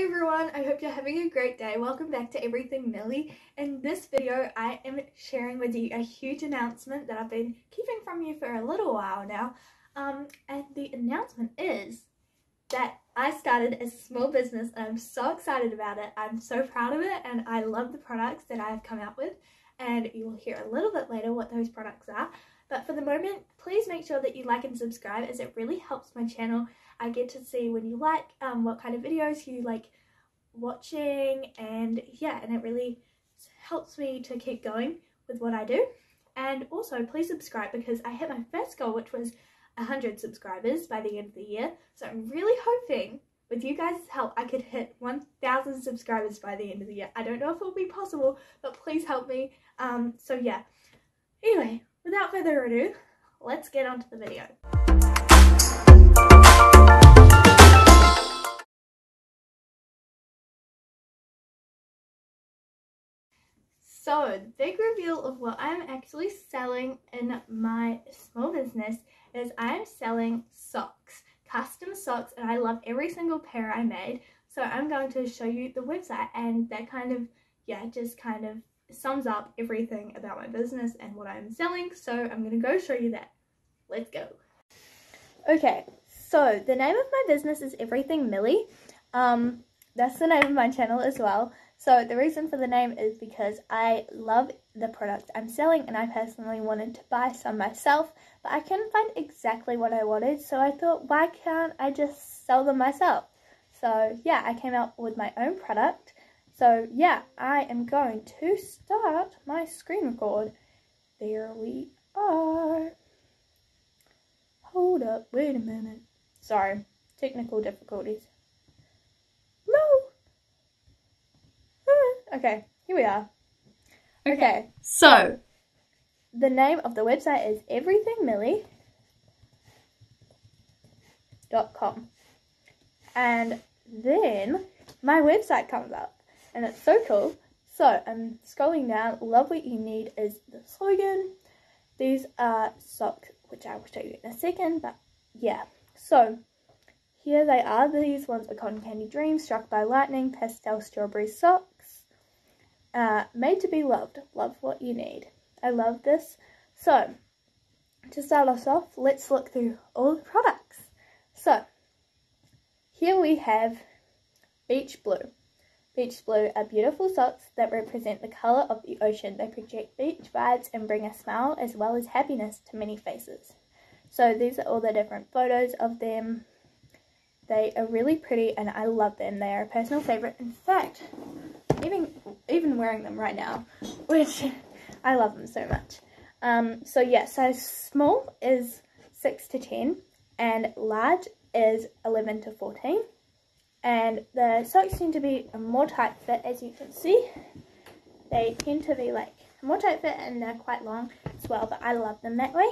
Hey everyone, I hope you're having a great day. Welcome back to Everything Millie. In this video, I am sharing with you a huge announcement that I've been keeping from you for a little while now. Um, and the announcement is that I started a small business and I'm so excited about it. I'm so proud of it and I love the products that I've come out with. And you will hear a little bit later what those products are. But for the moment, please make sure that you like and subscribe as it really helps my channel I get to see when you like, um, what kind of videos you like watching, and yeah, and it really helps me to keep going with what I do. And also, please subscribe because I hit my first goal, which was 100 subscribers by the end of the year. So I'm really hoping with you guys' help, I could hit 1,000 subscribers by the end of the year. I don't know if it will be possible, but please help me. Um, so yeah. Anyway, without further ado, let's get on to the video. So, the big reveal of what I'm actually selling in my small business is I'm selling socks, custom socks, and I love every single pair I made. So, I'm going to show you the website, and that kind of, yeah, just kind of sums up everything about my business and what I'm selling. So, I'm going to go show you that. Let's go. Okay, so the name of my business is Everything Millie. Um, that's the name of my channel as well. So the reason for the name is because I love the products I'm selling and I personally wanted to buy some myself, but I couldn't find exactly what I wanted, so I thought why can't I just sell them myself? So yeah, I came out with my own product. So yeah, I am going to start my screen record. There we are. Hold up, wait a minute. Sorry, technical difficulties. No. okay, here we are. Okay. okay. So, the name of the website is everythingmillie.com. And then my website comes up and it's so cool. So I'm scrolling down. Love what you need is the slogan. These are socks, which I will show you in a second, but yeah. So here they are. These ones are Cotton Candy Dreams, Struck by Lightning, Pastel Strawberry Socks. Uh, made to be loved. Love what you need. I love this. So, to start us off, let's look through all the products. So, here we have Beach Blue. Beach Blue are beautiful socks that represent the colour of the ocean. They project beach vibes and bring a smile as well as happiness to many faces. So these are all the different photos of them. They are really pretty and I love them. They are a personal favourite. In fact, even even wearing them right now, which I love them so much. Um, so yeah, size small is 6 to 10 and large is 11 to 14. And the socks tend to be a more tight fit as you can see. They tend to be like more tight fit and they're quite long as well, but I love them that way.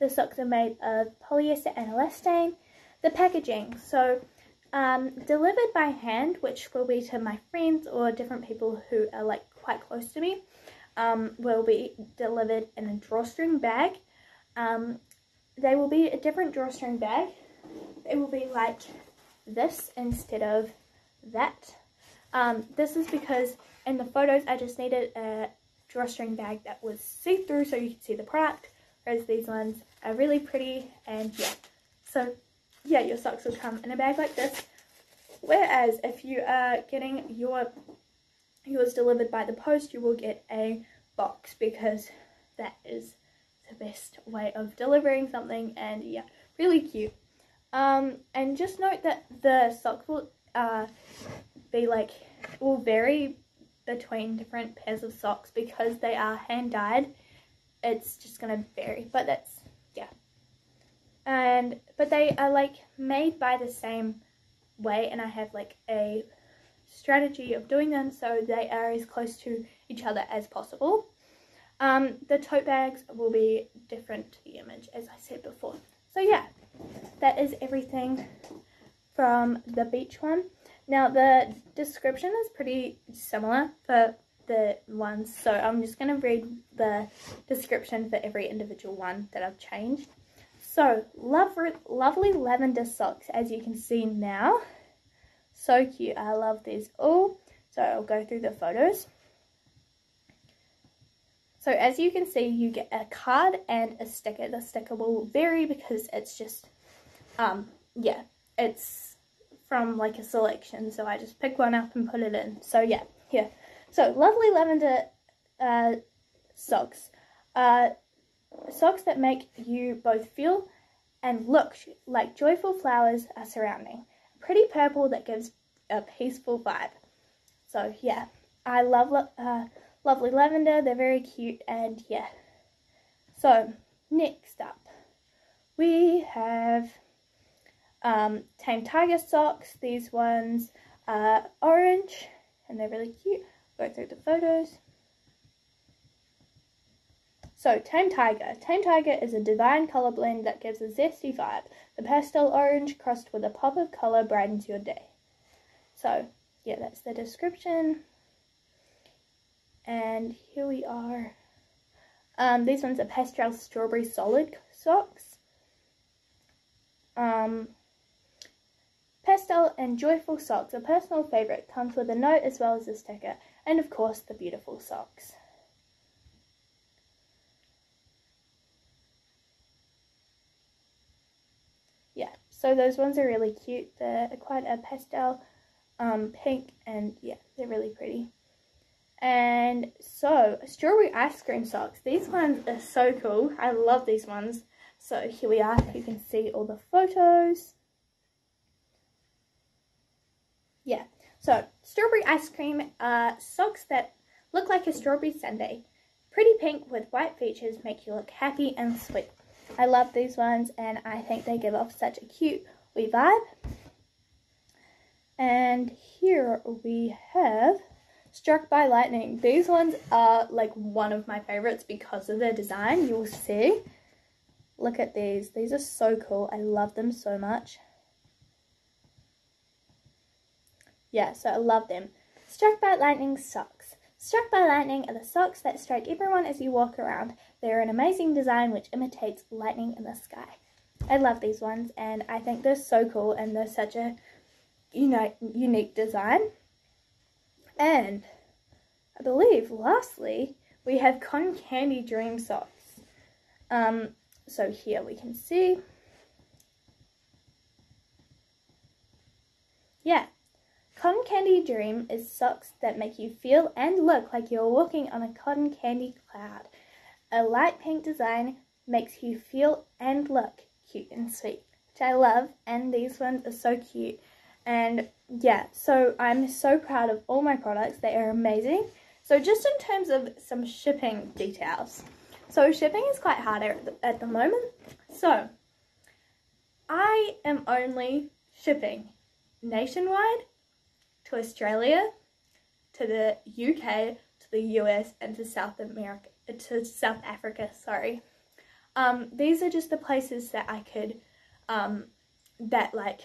The socks are made of polyester and elastane. The packaging, so um, delivered by hand, which will be to my friends or different people who are like quite close to me, um, will be delivered in a drawstring bag. Um, they will be a different drawstring bag. it will be like this instead of that. Um, this is because in the photos I just needed a drawstring bag that was see-through so you could see the product, whereas these ones are really pretty and yeah. So yeah, your socks will come in a bag like this. Whereas if you are getting your yours delivered by the post, you will get a box because that is the best way of delivering something and yeah, really cute. Um, and just note that the socks will uh, be like, will vary between different pairs of socks because they are hand dyed. It's just going to vary, but that's yeah. and but they are like made by the same way and I have like a strategy of doing them so they are as close to each other as possible. Um, the tote bags will be different to the image as I said before. So yeah, that is everything from the beach one. Now the description is pretty similar for the ones so I'm just going to read the description for every individual one that I've changed. So, lovely, lovely lavender socks, as you can see now. so cute. I love these all. So I'll go through the photos. So as you can see, you get a card and a sticker. The sticker will vary because it's just, um, yeah, it's from like a selection. So I just pick one up and put it in. So yeah, here. So lovely lavender uh, socks. Uh, socks that make you both feel and look like joyful flowers are surrounding. Pretty purple that gives a peaceful vibe. So yeah, I love uh, lovely lavender. They're very cute and yeah. So next up, we have um, Tame Tiger socks. These ones are orange and they're really cute. Go through the photos. So, Tame Tiger. Tame Tiger is a divine colour blend that gives a zesty vibe. The pastel orange crossed with a pop of colour brightens your day. So, yeah, that's the description. And here we are. Um, these ones are pastel strawberry solid socks. Um, pastel and joyful socks, a personal favourite, comes with a note as well as a sticker, and of course the beautiful socks. Yeah, so those ones are really cute. They're quite a pastel um, pink and yeah, they're really pretty. And so, strawberry ice cream socks. These ones are so cool. I love these ones. So here we are. You can see all the photos. Yeah. So, strawberry ice cream uh, socks that look like a strawberry sundae. Pretty pink with white features make you look happy and sweet. I love these ones and I think they give off such a cute wee vibe. And here we have Struck by Lightning. These ones are like one of my favorites because of their design. You'll see. Look at these. These are so cool. I love them so much. Yeah, so I love them. Struck by Lightning socks. Struck by lightning are the socks that strike everyone as you walk around. They are an amazing design which imitates lightning in the sky. I love these ones and I think they're so cool and they're such a you unique design. And I believe lastly we have cotton candy dream socks. Um, so here we can see. Yeah, Cotton Candy Dream is socks that make you feel and look like you're walking on a cotton candy cloud. A light pink design makes you feel and look cute and sweet, which I love, and these ones are so cute. And yeah, so I'm so proud of all my products. They are amazing. So just in terms of some shipping details. So shipping is quite hard at the, moment. So I am only shipping nationwide to Australia, to the UK, to the US, and to South America, to South Africa, sorry. Um, these are just the places that I could, um, that like,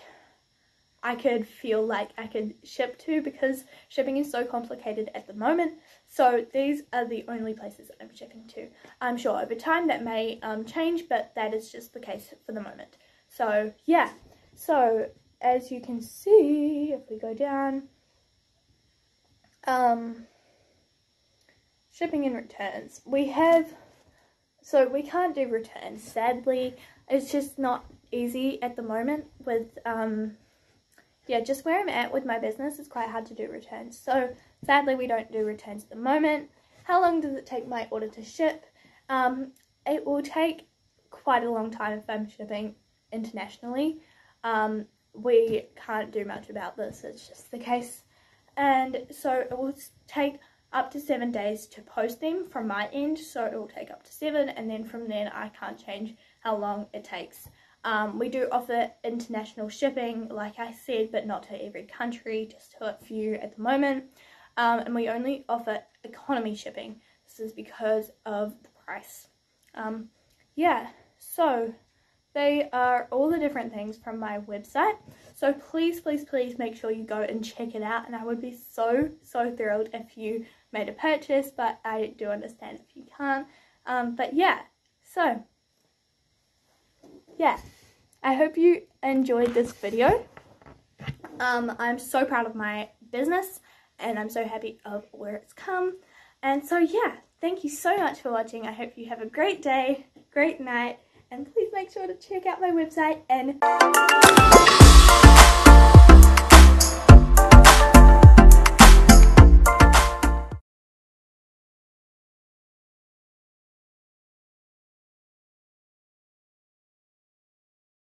I could feel like I could ship to because shipping is so complicated at the moment. So these are the only places I'm shipping to. I'm sure over time that may um, change, but that is just the case for the moment. So yeah, so as you can see, if we go down, um, shipping and returns. We have, so we can't do returns, sadly. It's just not easy at the moment with, um, yeah, just where I'm at with my business, it's quite hard to do returns. So sadly, we don't do returns at the moment. How long does it take my order to ship? Um, it will take quite a long time if I'm shipping internationally. Um, we can't do much about this. It's just the case and so it will take up to seven days to post them from my end so it will take up to seven and then from then I can't change how long it takes um, we do offer international shipping like I said but not to every country just to a few at the moment um, and we only offer economy shipping this is because of the price um, yeah so they are all the different things from my website. So please, please, please make sure you go and check it out. And I would be so, so thrilled if you made a purchase, but I do understand if you can't. Um, but yeah, so yeah, I hope you enjoyed this video. Um, I'm so proud of my business and I'm so happy of where it's come. And so yeah, thank you so much for watching. I hope you have a great day, great night, and please make sure to check out my website and